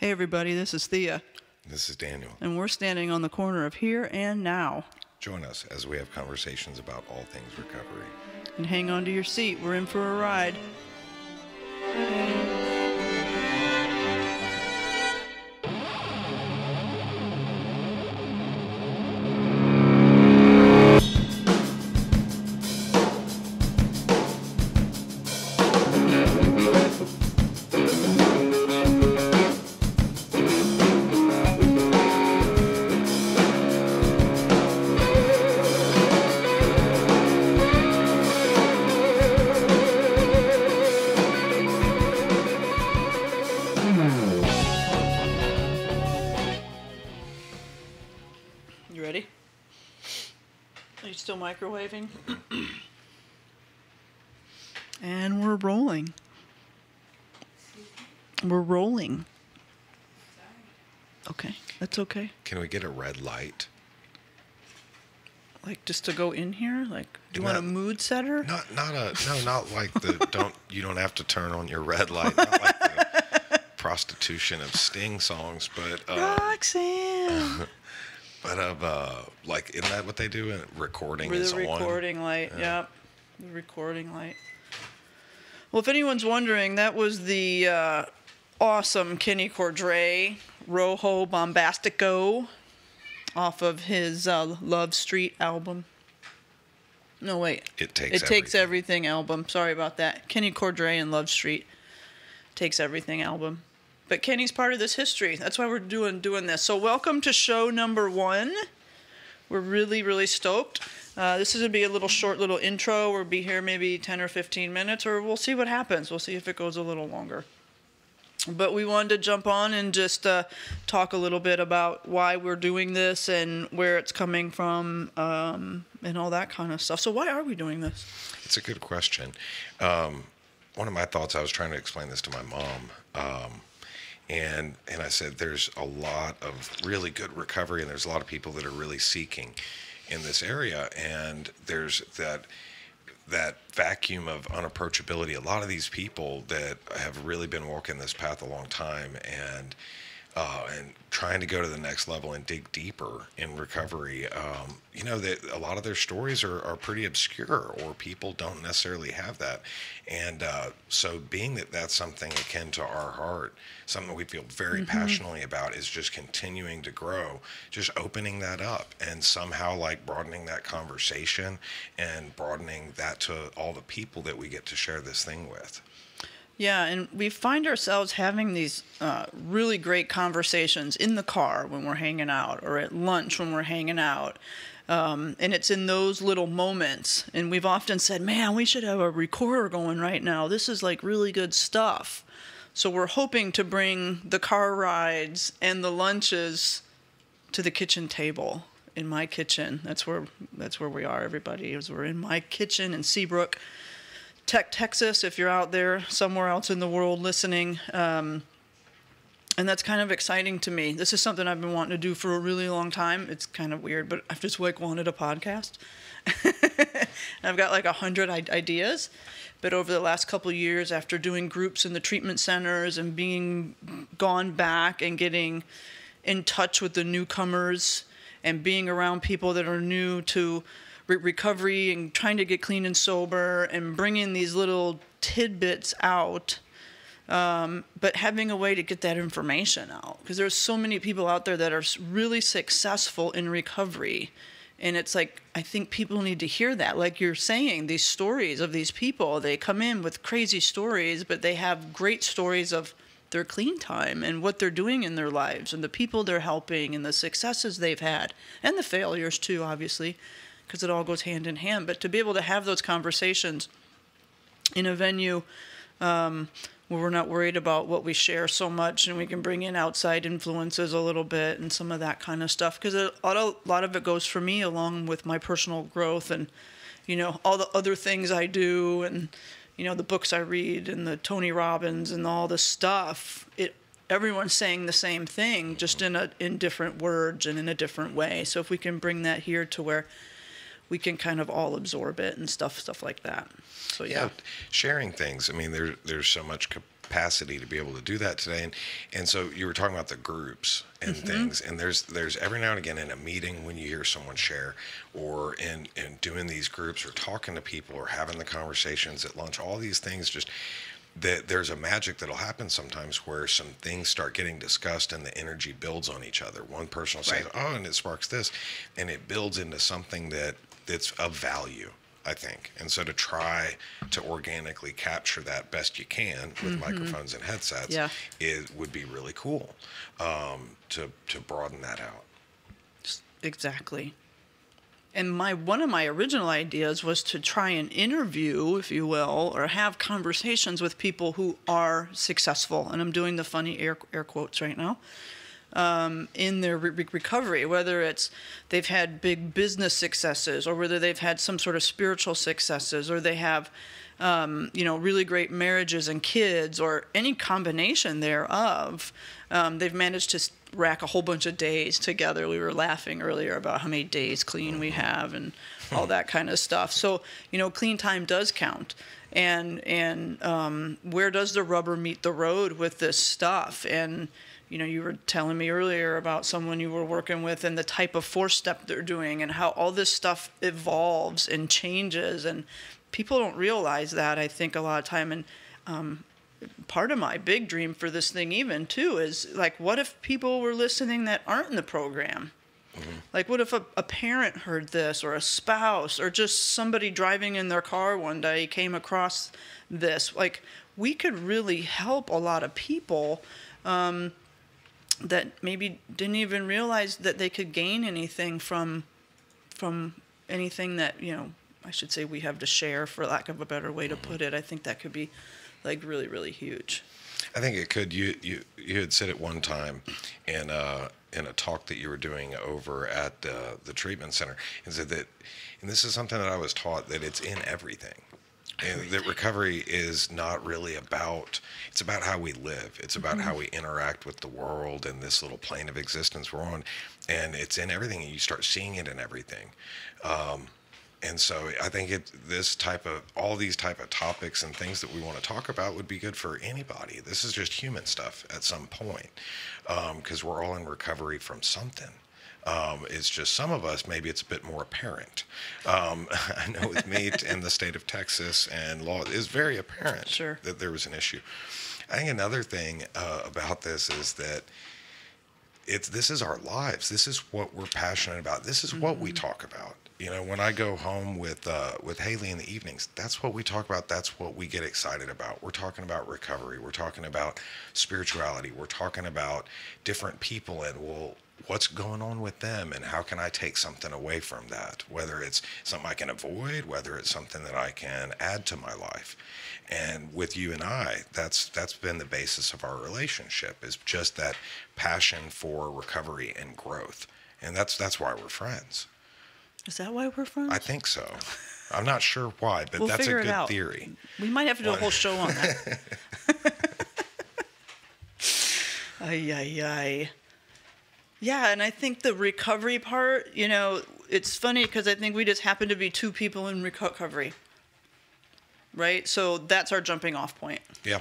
Hey, everybody, this is Thea, This is Daniel. and we're standing on the corner of Here and Now. Join us as we have conversations about all things recovery. And hang on to your seat, we're in for a ride. Microwaving? and we're rolling. We're rolling. Okay, that's okay. Can we get a red light? Like just to go in here? Like, do you want a mood setter? Not not a no, not like the don't you don't have to turn on your red light. Not like the prostitution of Sting songs, but uh, Roxanne. but of uh, like isn't that what they do? in Recording With is the on. recording light. Yep. The recording light. Well, if anyone's wondering, that was the uh, awesome Kenny Cordray Rojo Bombastico off of his uh, Love Street album. No, wait. It takes It takes everything. everything album. Sorry about that. Kenny Cordray and Love Street takes everything album. But Kenny's part of this history. That's why we're doing doing this. So welcome to show number one. We're really really stoked. Uh, this is gonna be a little short little intro. We'll be here maybe 10 or 15 minutes, or we'll see what happens. We'll see if it goes a little longer. But we wanted to jump on and just uh, talk a little bit about why we're doing this and where it's coming from um, and all that kind of stuff. So why are we doing this? It's a good question. Um, one of my thoughts, I was trying to explain this to my mom, um, and and I said, there's a lot of really good recovery, and there's a lot of people that are really seeking in this area, and there's that that vacuum of unapproachability. A lot of these people that have really been walking this path a long time, and uh, and trying to go to the next level and dig deeper in recovery. Um, you know that a lot of their stories are, are pretty obscure, or people don't necessarily have that. And uh, so, being that that's something akin to our heart, something that we feel very passionately about, is just continuing to grow, just opening that up, and somehow like broadening that conversation and broadening that to all the people that we get to share this thing with. Yeah, and we find ourselves having these uh, really great conversations in the car when we're hanging out, or at lunch when we're hanging out. Um, and it's in those little moments. And we've often said, man, we should have a recorder going right now. This is like really good stuff. So we're hoping to bring the car rides and the lunches to the kitchen table in my kitchen. That's where that's where we are. Everybody is we're in my kitchen in Seabrook. Tech, Texas, if you're out there somewhere else in the world listening. Um, and that's kind of exciting to me. This is something I've been wanting to do for a really long time. It's kind of weird, but I've just like wanted a podcast. I've got like a hundred ideas, but over the last couple years, after doing groups in the treatment centers and being gone back and getting in touch with the newcomers and being around people that are new to re- recovery and trying to get clean and sober and bringing these little tidbits out um, but having a way to get that information out. Because there's so many people out there that are really successful in recovery. And it's like i think people need to hear that. Like you're saying these stories of these people they come in with crazy stories but they have great stories of their clean time and what they're doing in their lives and the people they're helping and the successes they've had and the failures too obviously because it all goes hand in hand but to be able to have those conversations in a venue um, where we're not worried about what we share so much and we can bring in outside influences a little bit and some of that kind of stuff because a lot of, it goes for me along with my personal growth and you know all the other things i do and you know the books i read and the tony robbins and all the stuff. It everyone's saying the same thing just in a in different words and in a different way. So if we can bring that here to where we can kind of all absorb it and stuff stuff like that so yeah, yeah, sharing things. I mean, there, there's so much capacity to be able to do that today. And and so you were talking about the groups and mm-hmm. things. And there's there's every now and again in a meeting when you hear someone share, or in in doing these groups, or talking to people, or having the conversations at lunch. All these things just that there's a magic that'll happen sometimes where some things start getting discussed and the energy builds on each other. One person will say, Right. "Oh," and it sparks this, and it builds into something that that's of value. I think, and so to try to organically capture that best you can with microphones and headsets, Mm-hmm. Yeah. it would be really cool um, to to broaden that out. Exactly. And my one of my original ideas was to try and interview, if you will, or have conversations with people who are successful. And I'm doing the funny air air quotes right now. Um, in their re- recovery, whether it's they've had big business successes, or whether they've had some sort of spiritual successes, or they have, um, you know, really great marriages and kids, or any combination thereof. Um, they've managed to rack a whole bunch of days together. We were laughing earlier about how many days clean we have and all that kind of stuff. So you know, clean time does count. And and um, where does the rubber meet the road with this stuff? And you know, you were telling me earlier about someone you were working with and the type of four step they're doing and how all this stuff evolves and changes. And people don't realize that, I think, a lot of time. And um, part of my big dream for this thing, even too, is like, what if people were listening that aren't in the program? Like, what if a, a parent heard this, or a spouse, or just somebody driving in their car one day came across this? Like, we could really help a lot of people um, that maybe didn't even realize that they could gain anything from from anything that you know. I should say we have to share, for lack of a better way to put it. I think that could be like really, really huge. I think it could. You you you had said it one time in uh, in a talk that you were doing over at uh, the treatment center, and said that, and this is something that I was taught that it's in everything. And that recovery is not really about it's about how we live. It's about how we interact with the world and this little plane of existence we're on. And it's in everything. And you start seeing it in everything. Um, and so I think it this type of all these type of topics and things that we want to talk about would be good for anybody. This is just human stuff at some point because we're all in recovery from something. Um, it's just some of us maybe it's a bit more apparent. Um, I know with me in the state of Texas and law is very apparent Sure. that there was an issue. I think another thing uh, about this is that it's this is our lives. This is what we're passionate about. This is what we talk about. You know, when I go home with uh, with Haley in the evenings, that's what we talk about. That's what we get excited about. We're talking about recovery. We're talking about spirituality. We're talking about different people and well, what's going on with them and how can I take something away from that? Whether it's something I can avoid, whether it's something that I can add to my life. And with you and I, that's that's been the basis of our relationship is just that passion for recovery and growth. And that's that's why we're friends. Is that why we're friends? I think so. I'm not sure why, but We'll that's a good theory. We might have to do a whole show on that. ay, ay, ay. Yeah, and I think the recovery part, you know, it's funny because I think we just happen to be two people in recovery. Right? So that's our jumping off point. Yeah.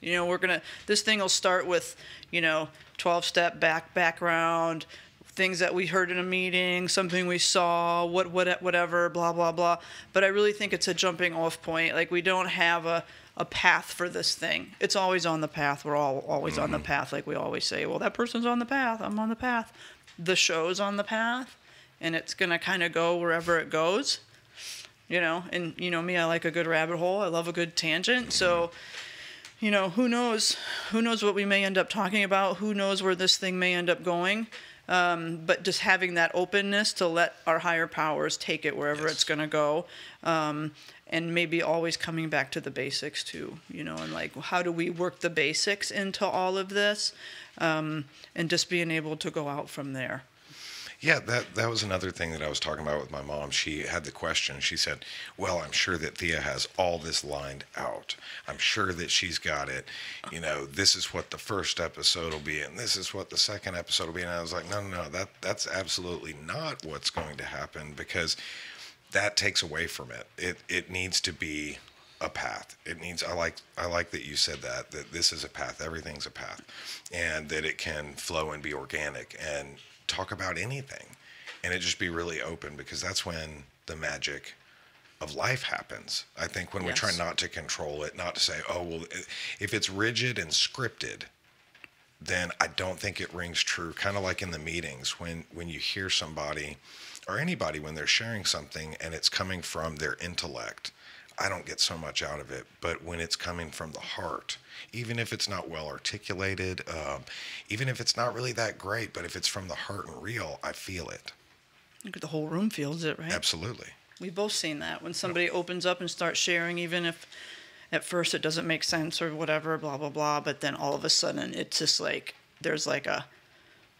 You know, we're gonna. This thing will start with, you know, twelve-step back background, things that we heard in a meeting, something we saw, what what whatever, blah blah blah. But I really think it's a jumping off point. Like we don't have a a path for this thing. It's always on the path. We're all always on the path. Like we always say, well, that person's on the path. I'm on the path. The show's on the path, and it's gonna kind of go wherever it goes. You know, and you know me, I like a good rabbit hole. I love a good tangent. So you know who knows who knows what we may end up talking about who knows where this thing may end up going um, but just having that openness to let our higher powers take it wherever Yes. it's going to go um, and maybe always coming back to the basics too you know and like how do we work the basics into all of this um, and just being able to go out from there Yeah, that that was another thing that I was talking about with my mom. She had the question. She said, "Well, I'm sure that Thea has all this lined out. I'm sure that she's got it. You know, this is what the first episode will be, and this is what the second episode will be." And I was like, "No, no, no. That that's absolutely not what's going to happen because that takes away from it. It it needs to be a path. It needs. I like. I like that you said that. That this is a path. Everything's a path, and that it can flow and be organic and talk about anything, and it just be really open because that's when the magic of life happens. I think when we try not to control it, not to say, oh well, if it's rigid and scripted, then I don't think it rings true. Kind of like in the meetings when when you hear somebody or anybody when they're sharing something and it's coming from their intellect. I don't get so much out of it, but when it's coming from the heart, even if it's not well articulated, um, even if it's not really that great, but if it's from the heart and real, I feel it. Look the whole room feels it, right? Absolutely. We've both seen that when somebody opens up and starts sharing, even if at first it doesn't make sense or whatever, blah blah blah. But then all of a sudden, it's just like there's like a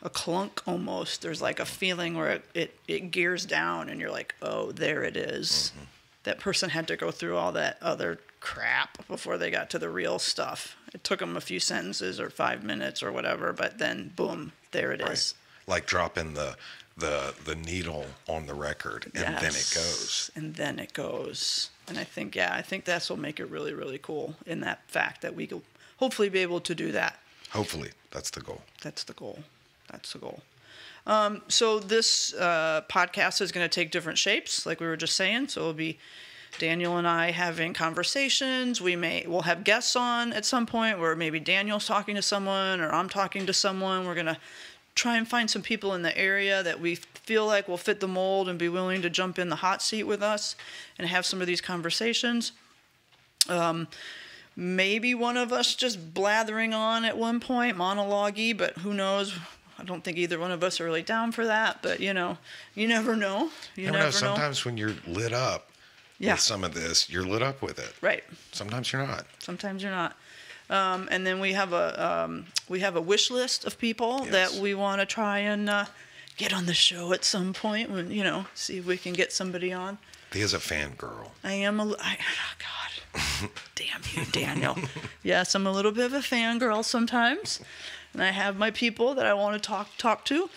a clunk almost. There's like a feeling where it it, it gears down, and you're like, oh, there it is. Mm-hmm. That person had to go through all that other crap before they got to the real stuff. It took them a few sentences or five minutes or whatever, but then boom, there it is. Like dropping the the the needle on the record and then it goes. And then it goes. And I think, yeah, I think that's what make it really, really cool in that fact that we could hopefully be able to do that. Hopefully, that's the goal. That's the goal. That's the goal. Um, so this uh, podcast is going to take different shapes, like we were just saying. So it'll be Daniel and I having conversations. We may we'll have guests on at some point, where maybe Daniel's talking to someone or I'm talking to someone. We're gonna try and find some people in the area that we feel like will fit the mold and be willing to jump in the hot seat with us and have some of these conversations maybe one of us just blathering on at one point, monologue but who knows? I don't think either one of us are really down for that, but you know, you never know. You You never know, know. sometimes when you're lit up Yeah. with some of this, you're lit up with it. Right. Sometimes you're not. Sometimes you're not. Um, and then we have a um, we have a wish list of people Yes. that we want to try and uh, get on the show at some point. When you know, see if we can get somebody on. He is a fangirl. I am a. I, oh God, damn you, Daniel. yes, I'm a little bit of a fangirl sometimes, and I have my people that I want to talk talk to.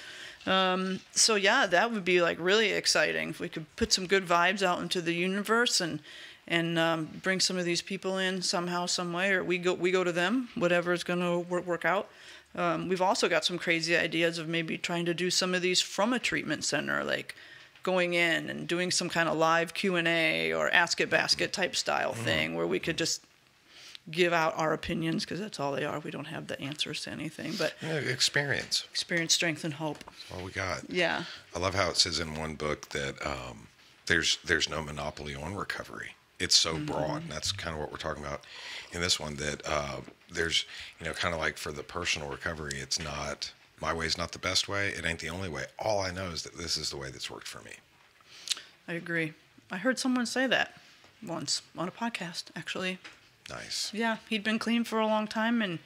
Um, so yeah, that would be like really exciting if we could put some good vibes out into the universe and and um, bring some of these people in somehow, some way, or we go we go to them, whatever is going to work, work out. Um, we've also got some crazy ideas of maybe trying to do some of these from a treatment center, like going in and doing some kind of live q&a or ask it basket type style thing where we could just give out our opinions because that's all they are we don't have the answers to anything but know, experience. experience strength and hope All we got. yeah I love how it says in one book that um, there's there's no monopoly on recovery. It's so Mm-hmm. broad, and that's kind of what we're talking about in this one. That uh, there's you know kind of like for the personal recovery, it's not my way is not the best way. It ain't the only way. All I know is that this is the way that's worked for me. i agree i heard someone say that once on a podcast actually Nice. Yeah, he'd been clean for a long time, and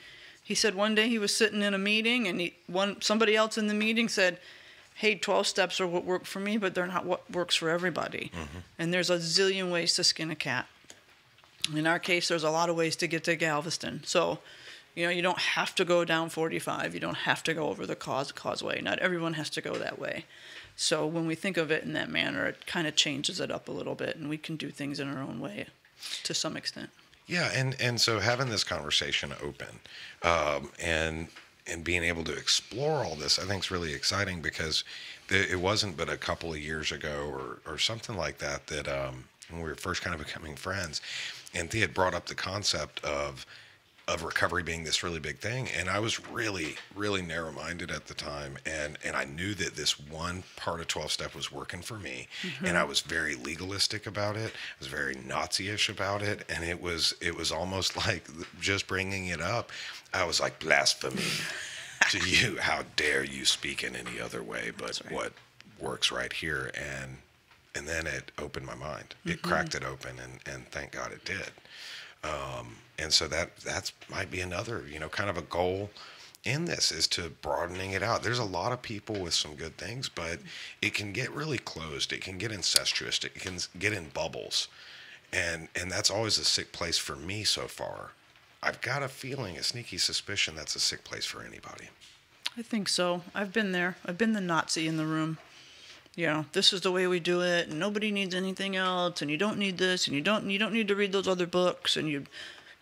he said one day he was sitting in a meeting, and he one somebody else in the meeting said, "Hey, twelve steps are what work for me, but they're not what works for everybody." Mm-hmm. And there's a zillion ways to skin a cat. In our case, there's a lot of ways to get to Galveston. So, you know, you don't have to go down 45. You don't have to go over the cause causeway. Not everyone has to go that way. So when we think of it in that manner, it kind of changes it up a little bit, and we can do things in our own way, to some extent. Yeah, and and so having this conversation open, um, and and being able to explore all this, I think is really exciting because the, it wasn't but a couple of years ago or or something like that that um, when we were first kind of becoming friends, and Thea had brought up the concept of of recovery being this really big thing and i was really really narrow-minded at the time and and i knew that this one part of 12 step was working for me mm-hmm. and i was very legalistic about it i was very nazi-ish about it and it was it was almost like just bringing it up i was like blasphemy to you. How dare you speak in any other way but right. what works right here. And and then it opened my mind. It mm-hmm. cracked it open and and thank god it did um, and so that that's might be another you know kind of a goal in this is to broadening it out there's a lot of people with some good things but it can get really closed it can get incestuous it can get in bubbles and and that's always a sick place for me so far i've got a feeling a sneaky suspicion that's a sick place for anybody I think so. I've been there. I've been the Nazi in the room. You know, this is the way we do it, and nobody needs anything else, and you don't need this, and you don't you don't need to read those other books, and you,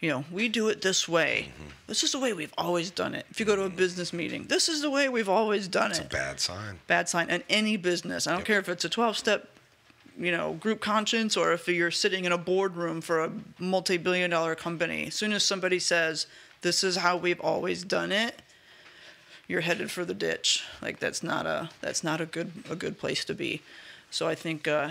you know, we do it this way. Mm-hmm. This is the way we've always done it. If you go to a business meeting, this is the way we've always done it. It's a bad sign. Bad sign. And any business, I don't Yep. care if it's a twelve step, you know, group conscience, or if you're sitting in a boardroom for a multi-billion dollar company. As soon as somebody says this is how we've always done it, you're headed for the ditch. Like that's not a that's not a good a good place to be. So I think, uh,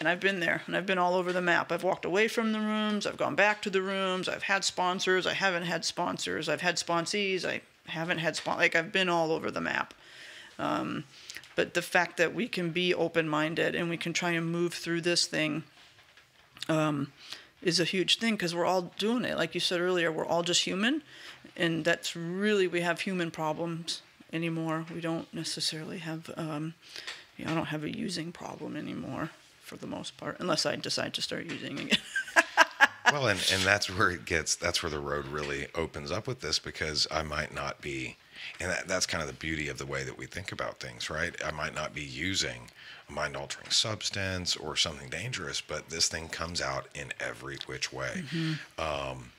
and I've been there, and I've been all over the map. I've walked away from the rooms. I've gone back to the rooms. I've had sponsors. I haven't had sponsors. I've had sponsees. I haven't had spon. Like I've been all over the map. Um, but the fact that we can be open-minded and we can try and move through this thing um, is a huge thing because we're all doing it. Like you said earlier, we're all just human, and that's really we have human problems anymore. We don't necessarily have. Um, you know, I don't have a using problem anymore for the most part, unless I decide to start using again. well, and, and that's where it gets, that's where the road really opens up with this because I might not be, and that, that's kind of the beauty of the way that we think about things, right? I might not be using a mind altering substance or something dangerous, but this thing comes out in every which way. Um,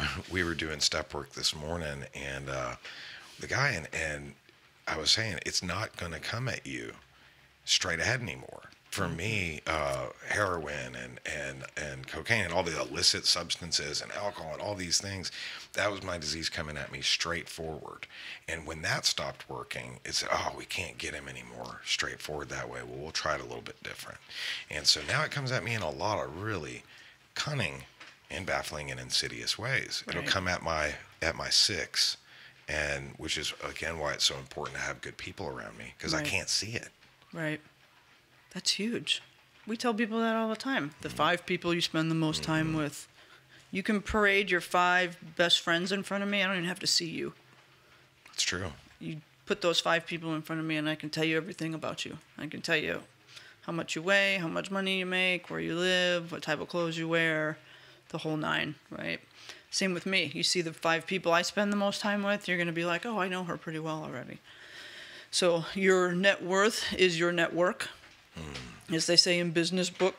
we were doing step work this morning and uh, the guy, and, and I was saying, it's not going to come at you straight ahead anymore. For me, uh, heroin and, and, and cocaine and all the illicit substances and alcohol and all these things, that was my disease coming at me straightforward. And when that stopped working, it's, oh, we can't get him anymore straightforward that way. Well, we'll try it a little bit different. And so now it comes at me in a lot of really cunning and baffling and insidious ways. It'll come at my at my six, and which is again why it's so important to have good people around me because I can't see it. Right. That's huge. We tell people that all the time. The mm-hmm. five people you spend the most time mm-hmm. with. You can parade your five best friends in front of me. I don't even have to see you. It's true. You put those five people in front of me, and I can tell you everything about you. I can tell you how much you weigh, how much money you make, where you live, what type of clothes you wear, the whole nine, right? Same with me. You see the five people I spend the most time with, you're going to be like, oh, I know her pretty well already. So your net worth is your network, as they say in business book,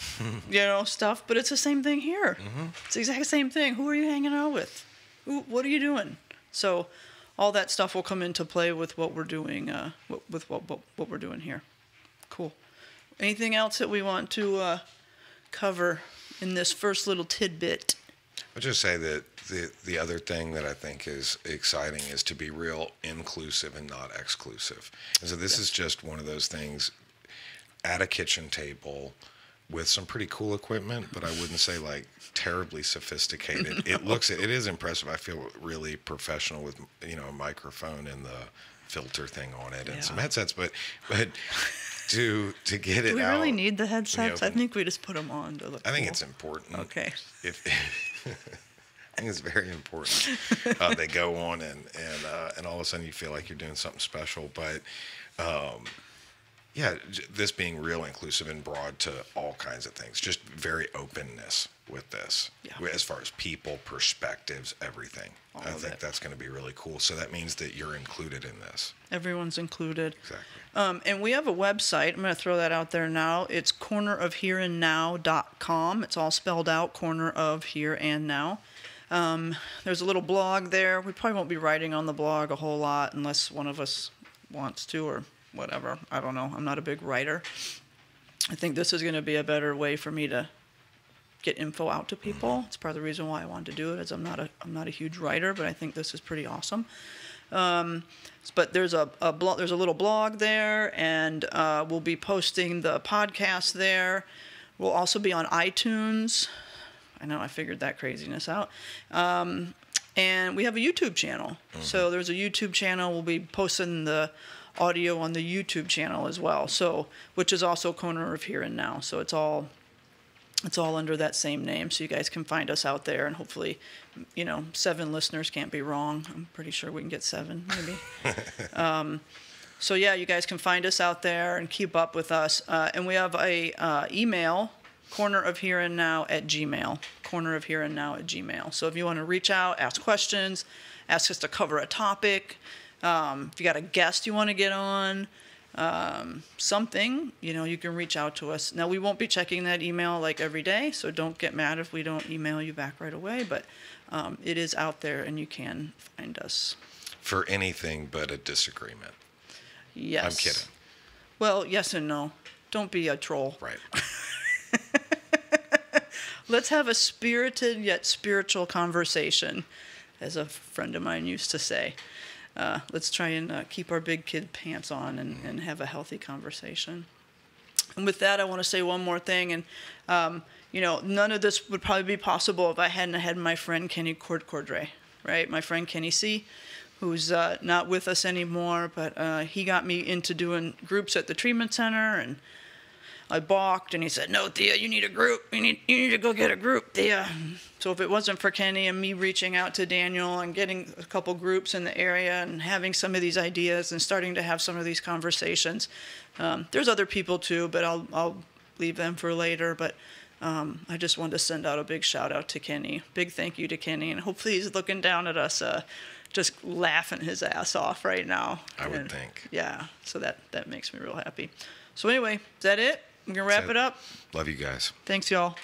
you know, stuff. But it's the same thing here. It's the exact same thing. Who are you hanging out with? Who, what are you doing? So all that stuff will come into play with what we're doing, uh, with what, what, what we're doing here. Cool. Anything else that we want to uh, cover in this first little tidbit? I'll just say that the the other thing that I think is exciting is to be real inclusive and not exclusive. And so this is just one of those things at a kitchen table with some pretty cool equipment, but I wouldn't say like terribly sophisticated. It looks it is impressive. I feel really professional with you know a microphone and the filter thing on it and some Yeah. headsets, but but to to get it Do we out. really need the headsets? I think we just put them on to look I think cool. it's important. Okay. If I think it's very important. Uh, they go on and and uh, and all of a sudden you feel like you're doing something special. But um, yeah, this being real inclusive and broad to all kinds of things, just very openness with this, Yeah. as far as people, perspectives, everything. All I think it. that's going to be really cool. So that means that you're included in this. Everyone's included. Exactly. Um, and we have a website. I'm going to throw that out there now. It's cornerofhereandnow.com. It's all spelled out, corner of here and now. Um, there's a little blog there. We probably won't be writing on the blog a whole lot unless one of us wants to or whatever. I don't know. I'm not a big writer. I think this is going to be a better way for me to get info out to people. It's part of the reason why I wanted to do it. Is I'm not a I'm not a huge writer, but I think this is pretty awesome. Um, but there's a, a blog, there's a little blog there, and uh, we'll be posting the podcast there. We'll also be on iTunes. I know I figured that craziness out. Um, and we have a YouTube channel. So there's a YouTube channel. We'll be posting the audio on the YouTube channel as well. So which is also Corner of Here and Now. So it's all it's all under that same name so you guys can find us out there and hopefully you know seven listeners can't be wrong. I'm pretty sure we can get seven maybe. Um, so yeah you guys can find us out there and keep up with us. Uh, and we have a uh, email corner of here and now at gmail corner of here and now at gmail. So if you want to reach out ask questions ask us to cover a topic um, if you got a guest you want to get on um, something, you know, you can reach out to us. Now, we won't be checking that email like every day, so don't get mad if we don't email you back right away, but um, it is out there and you can find us. For anything but a disagreement. Yes. I'm kidding. Well, yes and no. Don't be a troll. Right. Let's have a spirited yet spiritual conversation, as a friend of mine used to say. Uh, let's try and uh, keep our big kid pants on and, and have a healthy conversation. And with that, I want to say one more thing. And, um, you know, none of this would probably be possible if I hadn't had my friend Kenny Cord Cordray, right? My friend Kenny C., who's uh, not with us anymore, but uh, he got me into doing groups at the treatment center and I balked, and he said, "No, Thea, you need a group. You need you need to go get a group, Thea." So if it wasn't for Kenny and me reaching out to Daniel and getting a couple groups in the area and having some of these ideas and starting to have some of these conversations, um, there's other people too, but I'll I'll leave them for later. But um, I just wanted to send out a big shout out to Kenny. Big thank you to Kenny, and hopefully he's looking down at us. Uh, just laughing his ass off right now. I would And, think. Yeah, so that that makes me real happy. So anyway, is that it? We're gonna wrap it. it up. Love you guys. Thanks, y'all.